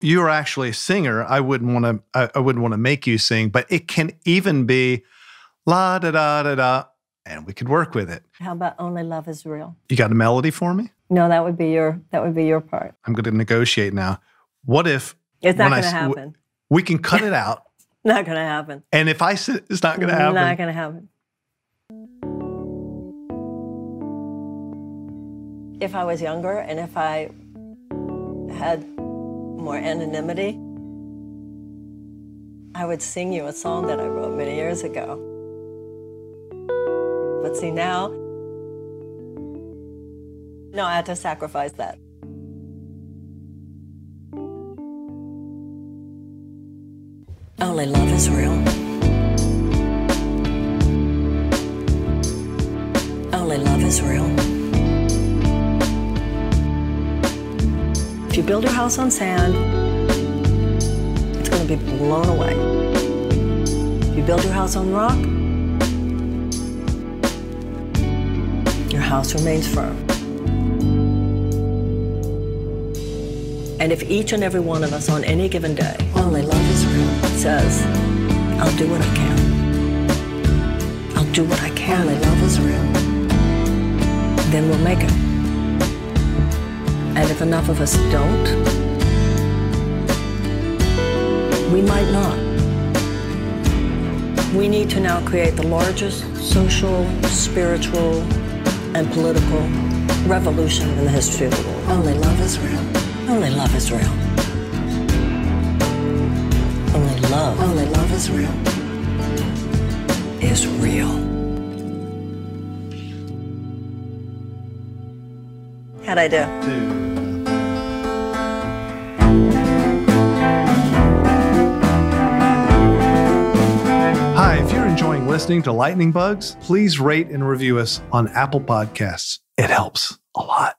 you're actually a singer, I wouldn't want to. I, I wouldn't want to make you sing, but it can even be la da da da da, and we could work with it. How about Only Love Is Real? You got a melody for me? No, that would be your that would be your part. I'm going to negotiate now. What if It's not going to s- w- happen. we can cut it out? Not going to happen. And if I say it's not going to happen, Not going to happen. If I was younger and if I had more anonymity, I would sing you a song that I wrote many years ago. But see now, no, I had to sacrifice that. Only love is real. Only love is real. Build your house on sand, it's going to be blown away. If you build your house on rock, your house remains firm. And if each and every one of us on any given day, only love is real, says, I'll do what I can. I'll do what I can. Only love is real. Then we'll make it. And if enough of us don't, we might not. We need to now create the largest social, spiritual, and political revolution in the history of the world. Only love is real. Only love is real. Only love. Only love is real. Is real. How'd I do? Hi, listening to Lightning Bugs, please rate and review us on Apple Podcasts. It helps a lot.